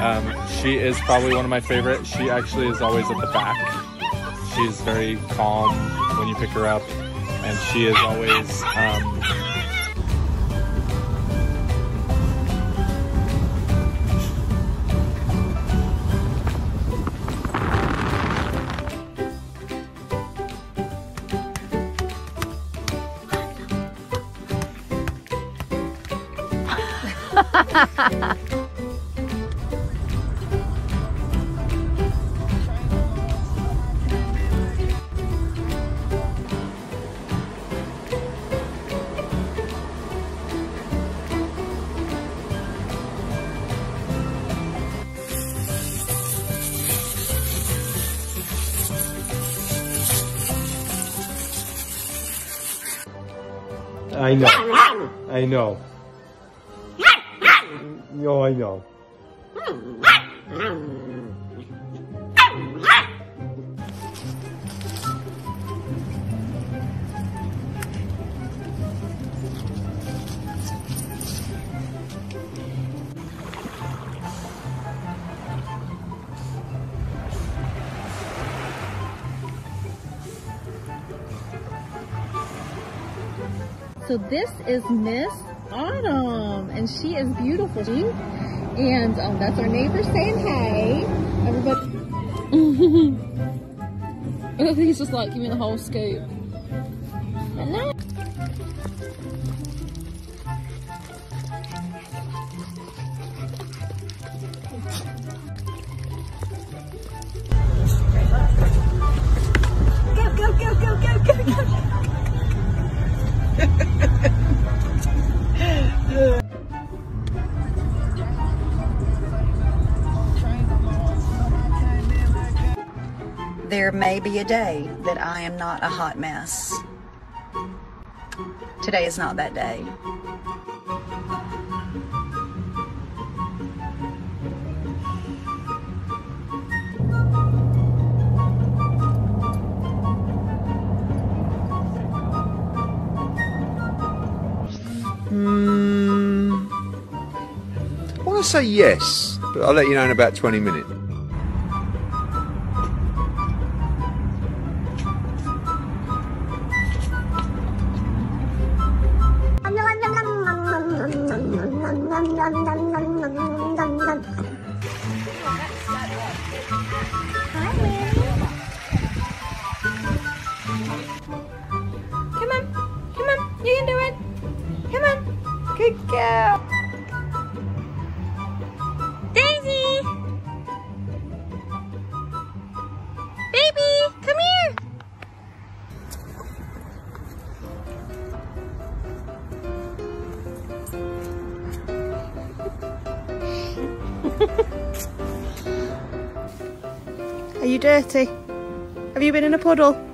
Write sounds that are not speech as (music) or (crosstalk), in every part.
Um, she is probably one of my favorite. She actually is always at the back. She's very calm when you pick her up, and she is always. Um, I know. No, I know. Hmm, hmm. So this is Miss Autumn, and she is beautiful. She, and um, that's our neighbor saying hey. Everybody. (laughs) I think he's just like, give me the whole scoop. There may be a day that I am not a hot mess. Today is not that day. Hmm. I want to say yes, but I'll let you know in about 20 minutes. Come on, come on, you can do it. Come on, good girl. Daisy! Baby, come here. Are you dirty? Have you been in a puddle?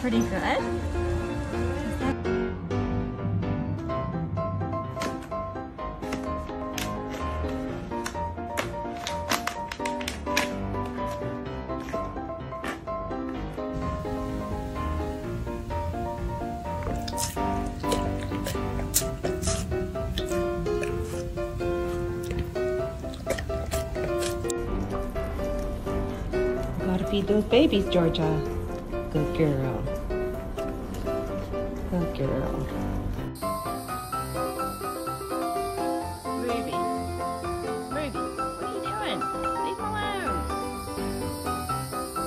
Pretty good? Gotta feed those babies, Georgia. Good girl. Good girl. Ruby. Ruby, what are you doing? Leave him alone.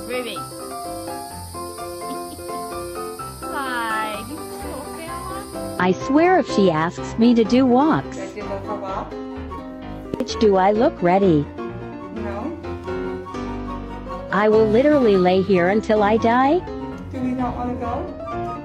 Ruby. (laughs) Hi. You little fella. I swear if she asks me to do walks, Does it look a walk? which do I look ready? I will literally lay here until I die? Do we not want to go?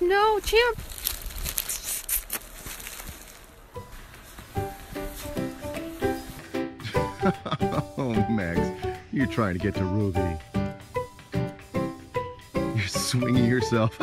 No, champ. oh, Max, you're trying to get to Ruby. You're swinging yourself.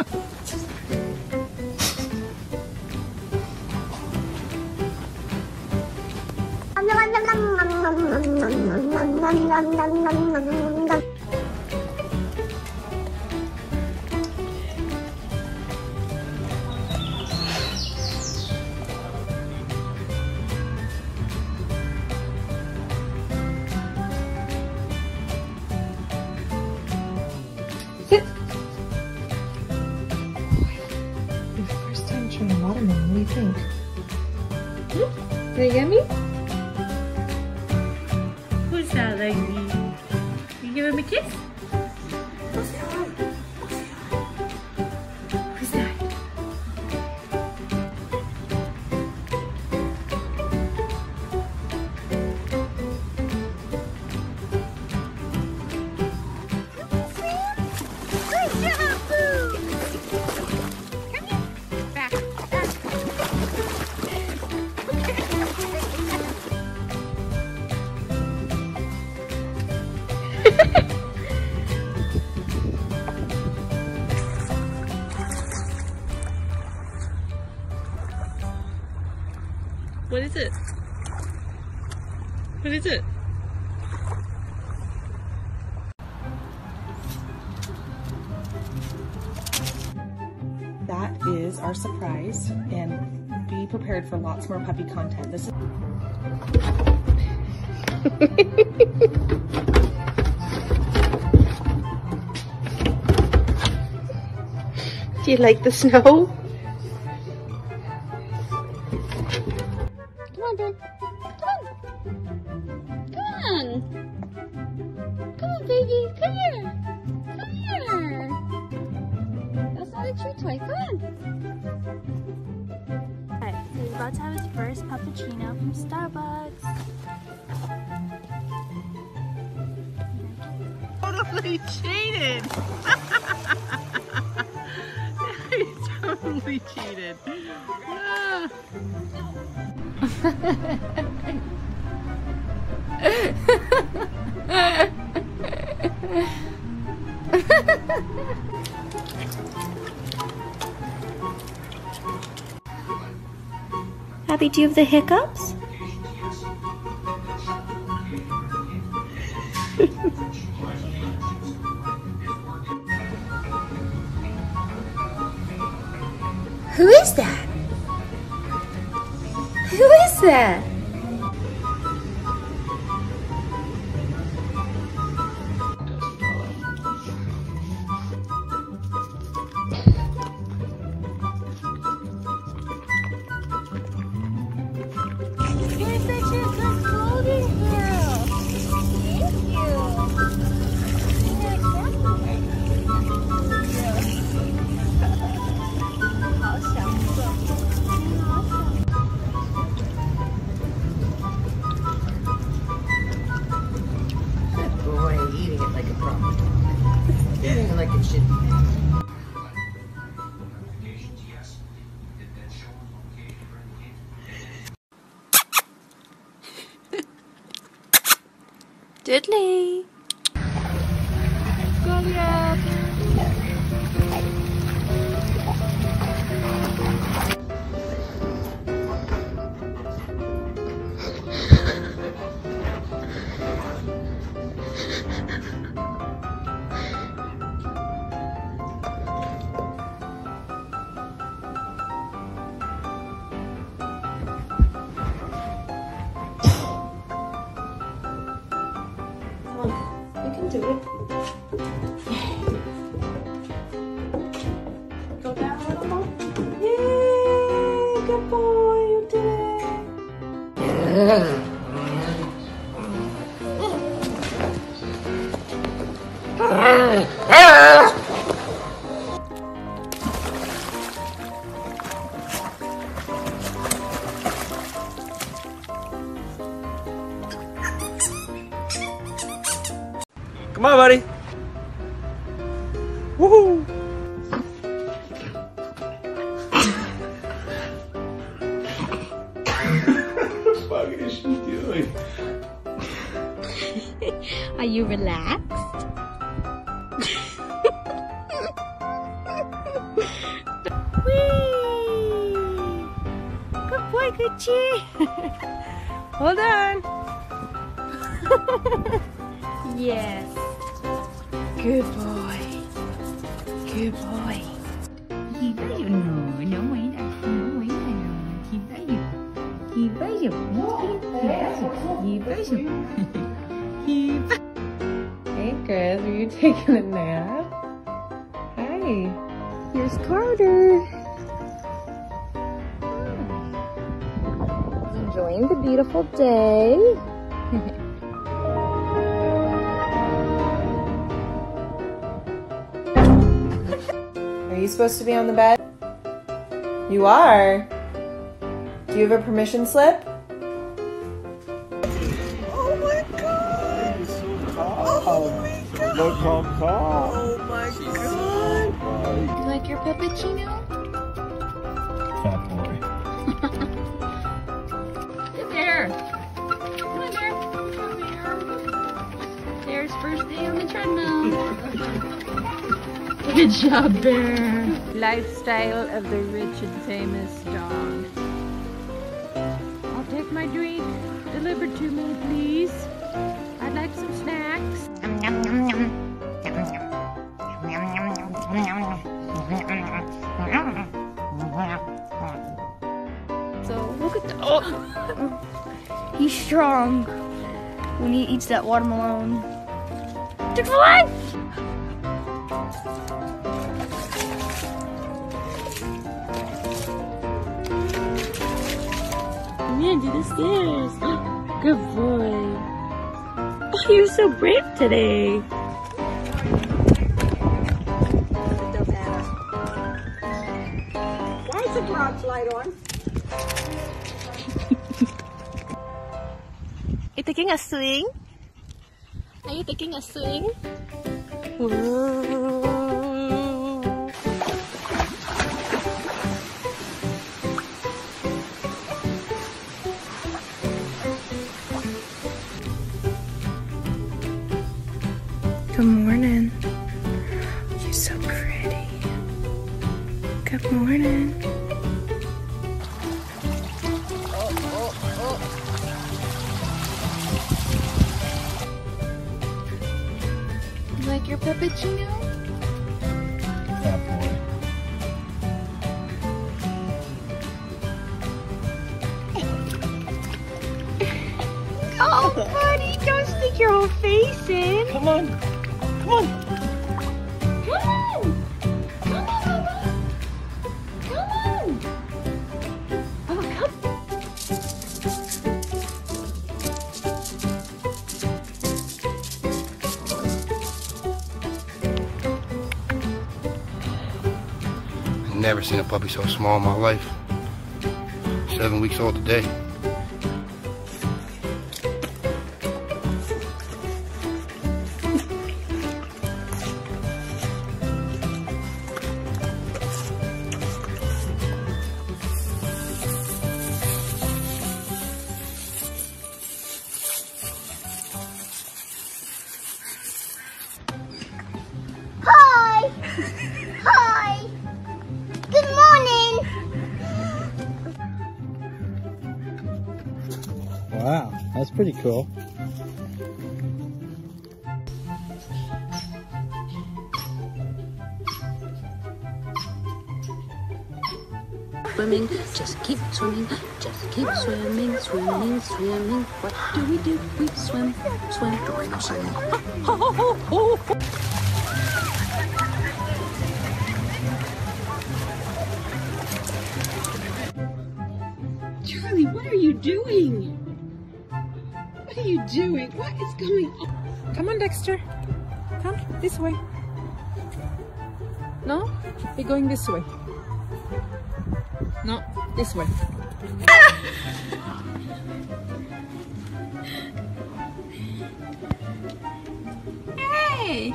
more puppy content. This is (laughs) Do you like the snow? severity of the hiccups? Who is that? Who is that? Diddly, Goliath. Come on, buddy. Woohoo! You relaxed? (laughs) Whee! Good boy, Gucci. Hold on. yes. Good boy. Good boy. Enjoying the beautiful day. (laughs) Are you supposed to be on the bed? You are. Do you have a permission slip? Your? Fat boy. (laughs) Good bear. Come on, bear. Come here. Bear's first day on the treadmill. (laughs) Good job, bear. Lifestyle of the rich and famous He's strong when he eats that watermelon. Chick Fil A. Man, to the stairs. (gasps) Good boy. (gasps) You're so brave today. A swing? Are you taking a swing? Good morning. You're so pretty. Good morning. You puppuccino? Fat boy. Oh, buddy, don't stick your whole face in. Come on. Never seen a puppy so small in my life. Seven weeks old today. Pretty cool. Swimming, just keep swimming, just keep swimming, swimming, swimming. What do we do? We swim, swim. Charlie, what are you doing? What are you doing? What is going on? Come on, Dexter. Come this way. No, we're going this way. No, this way. Hey!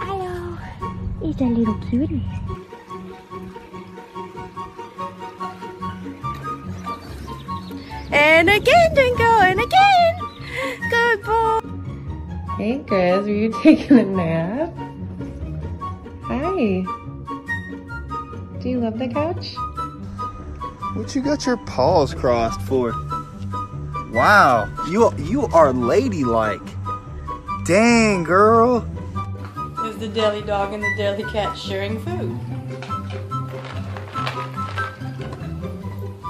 Hello. He's a little cutie. Again, Twinkle, and again. Good boy. Hey, Chris, are you (laughs) taking a nap? Hi. Do you love the couch? What you got your paws crossed for? Wow, you you are ladylike. Dang, girl. Is the deli dog and the deli cat sharing food?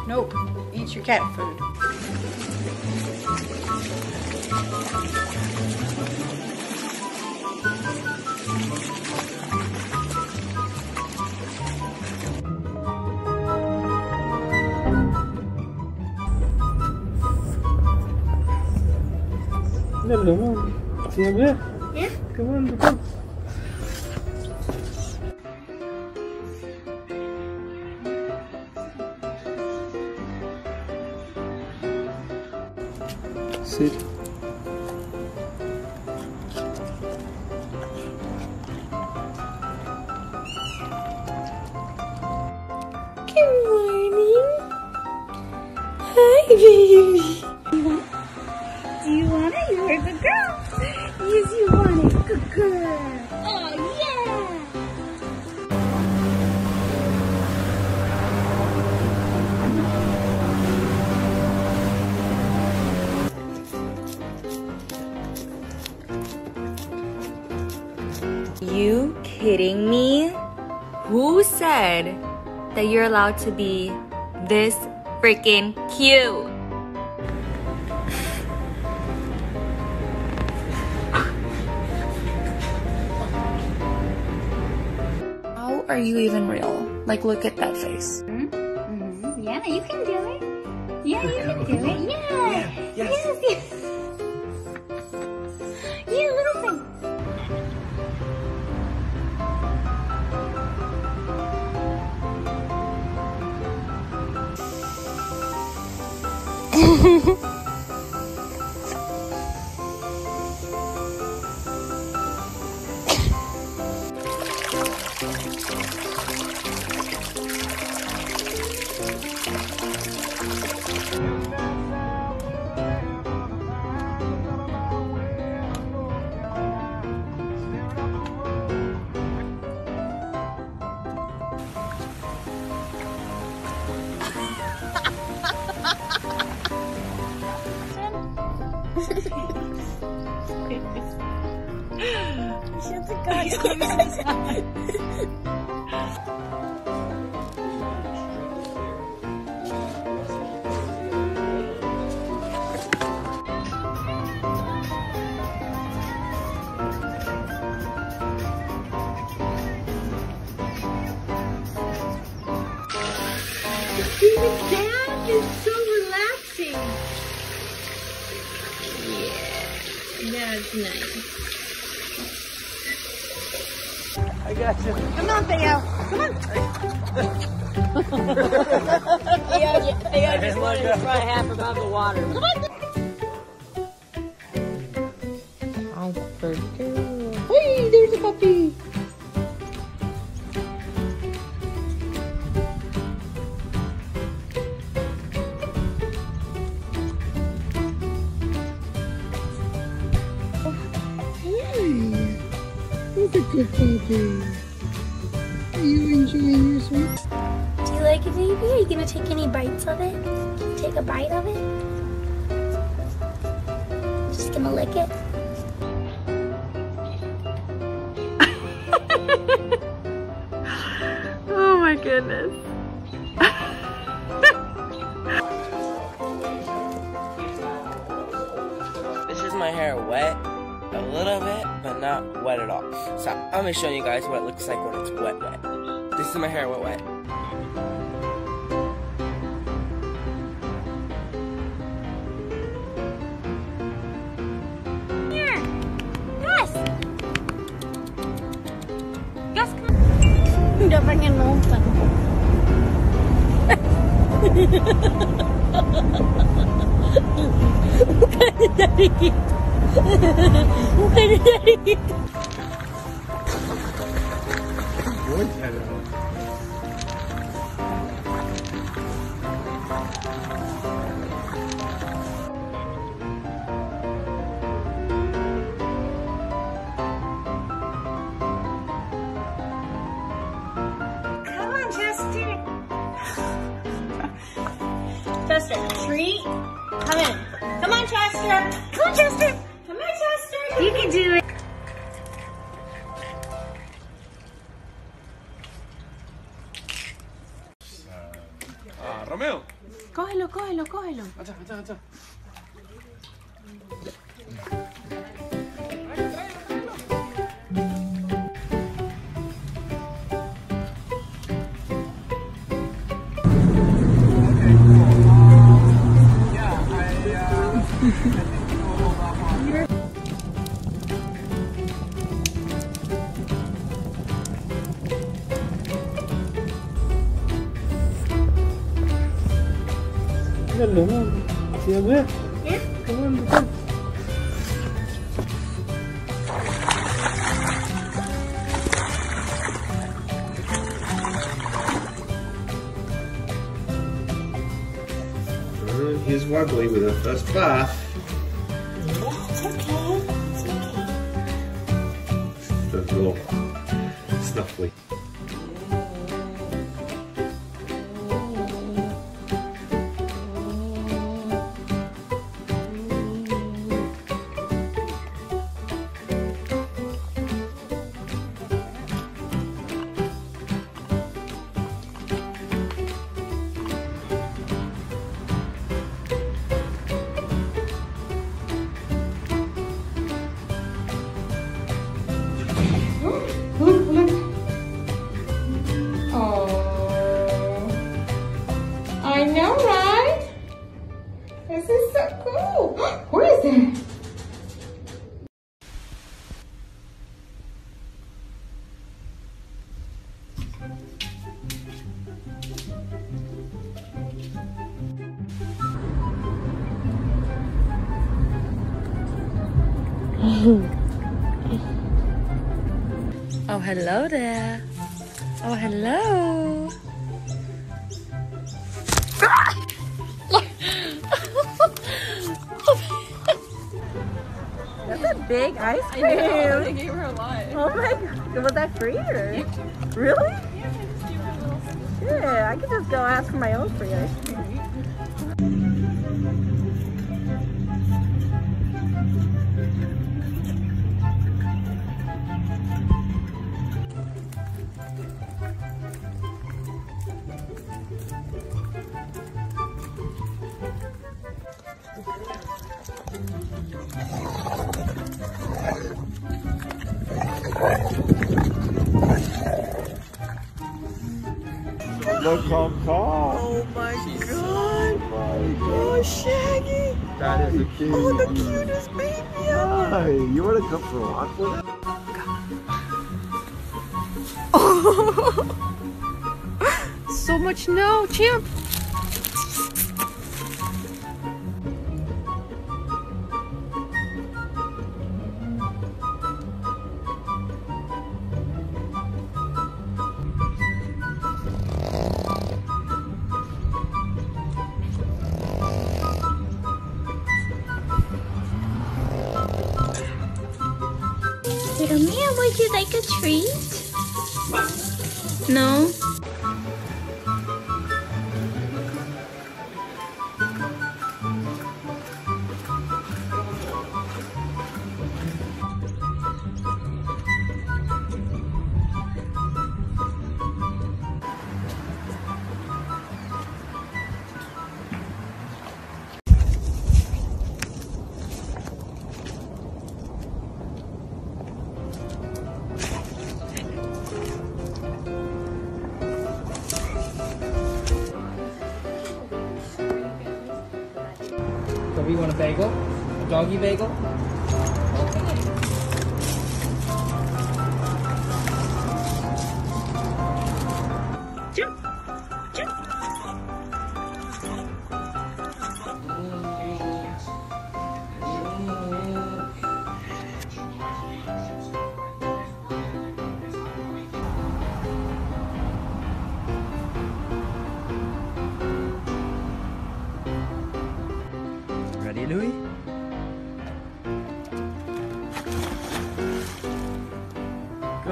Nope. Eat your cat food. Yeah? Come on, come. Sit. You want it? You're a good girl. Yes, you want it. Good girl. Oh, yeah. You kidding me? Who said that you're allowed to be this freaking cute? Are you even real? Like, look at that face. Mm-hmm. Yeah, you can do it. Yeah, you can do it. (laughs) Yeah. Yes. yes. (laughs) Yeah, little thing. (laughs) Down is so relaxing. Yeah, that's nice. I got you. Come on, Theo. Come on. Theo, Theo just wanted to try half above the water. Come on. Hey, there's a puppy. Goodness. (laughs) This is my hair wet a little bit, but not wet at all. So I'm gonna show you guys what it looks like when it's wet wet. This is my hair wet wet. On. Udah pengen nonton. Bukan dari gitu. Bukan dari gitu. Chester. Treat. Come in. Come on, Chester. Come on, Chester. Come on, Chester. You can do it. Ah, Romeo. Cógelo, cógelo, cógelo. Allá, allá, allá. Wubbly with her first bath. This is so cool. (gasps) What is it? (laughs) Oh, hello there. Oh, hello. Big ice I cream. know, they gave her a lot. Oh my god. Was that free or? Really? Yeah, I could just go ask for my own free ice cream. Look how calm. Oh my god. Oh, Shaggy. That is a cute. Oh, the cutest baby ever. Hi, you want to come for a walk with us? Oh. (laughs) so much snow, champ. No?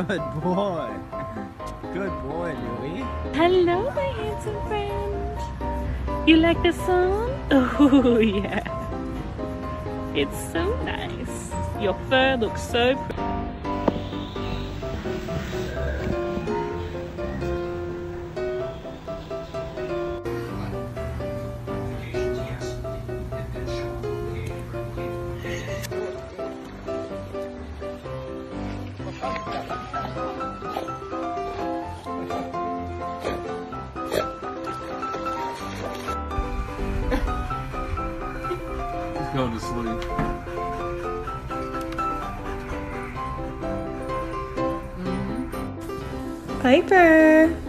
Good boy. Good boy, Louis. Hello, my handsome friend. You like the song? (laughs) Oh, yeah. It's so nice. Your fur looks so pretty. Piper.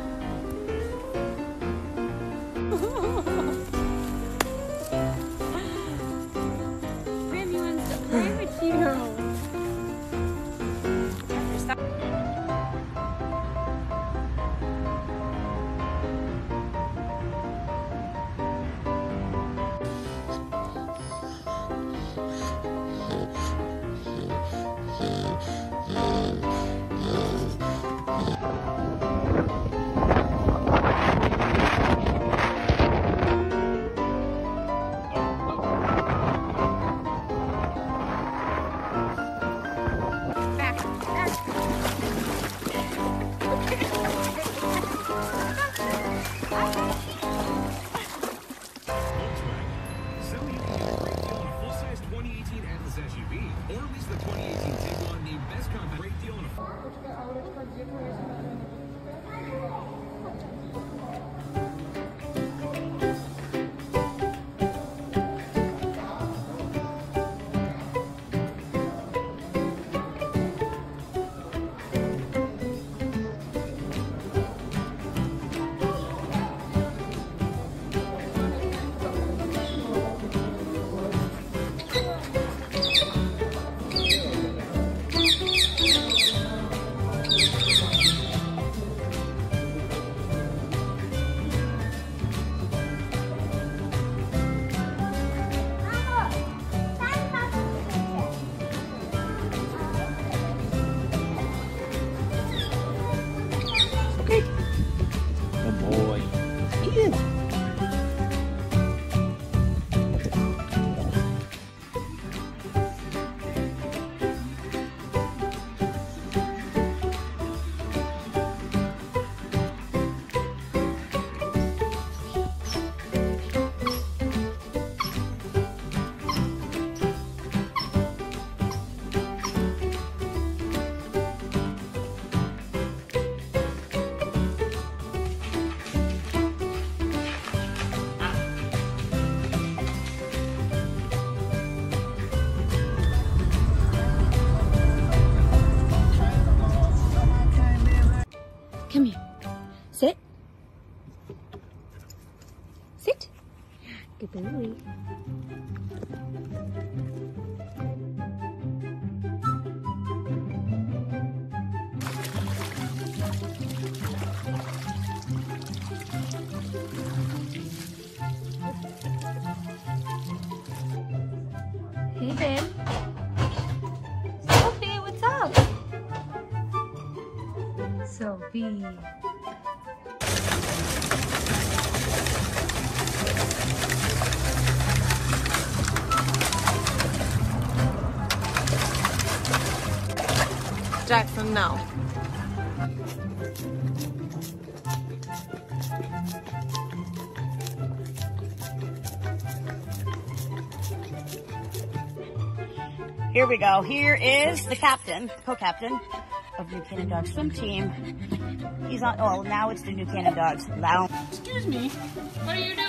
A Oh Hey. Sophie, what's up? Sophie. Jackson, no. Here we go. Here is the captain, co-captain of New Cannon Dog Swim Team. He's on, oh, now it's the New Cannon Dogs Lounge. Excuse me. What are you doing?